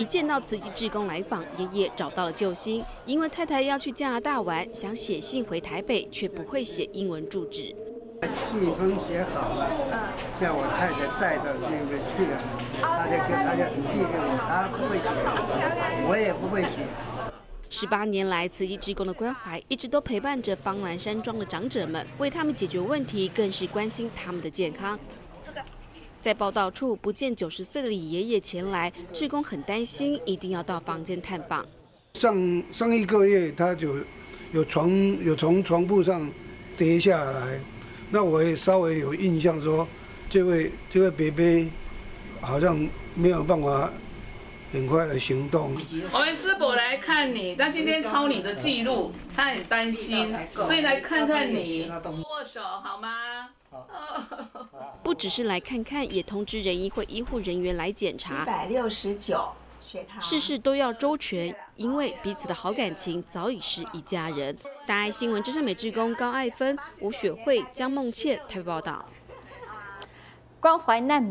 一见到慈济志工来访，爷爷找到了救星，因为太太要去加拿大玩，想写信回台北，却不会写英文住址。信封写好了，叫我太太带到那边去家跟他不会写，我也不会写。十八年来，慈济职工的关怀一直都陪伴着方兰山庄的长者们，为他们解决问题，更是关心他们的健康。在报道处不见九十岁的李爷爷前来，志工很担心，一定要到房间探访。上上一个月，他就有床有从床铺上跌下来，那我也稍微有印象说，这位这位伯伯好像没有办法很快的行动。我们师伯来看你，他今天抄你的记录，他很担心，所以来看看你，握手好吗？不只是来看看，也通知仁医会医护人员来检查。一百六十九，血糖。事事都要周全，因为彼此的好感情早已是一家人。大爱新闻，真善美志工高爱芬、吴雪慧、江梦倩台北报道。关怀难。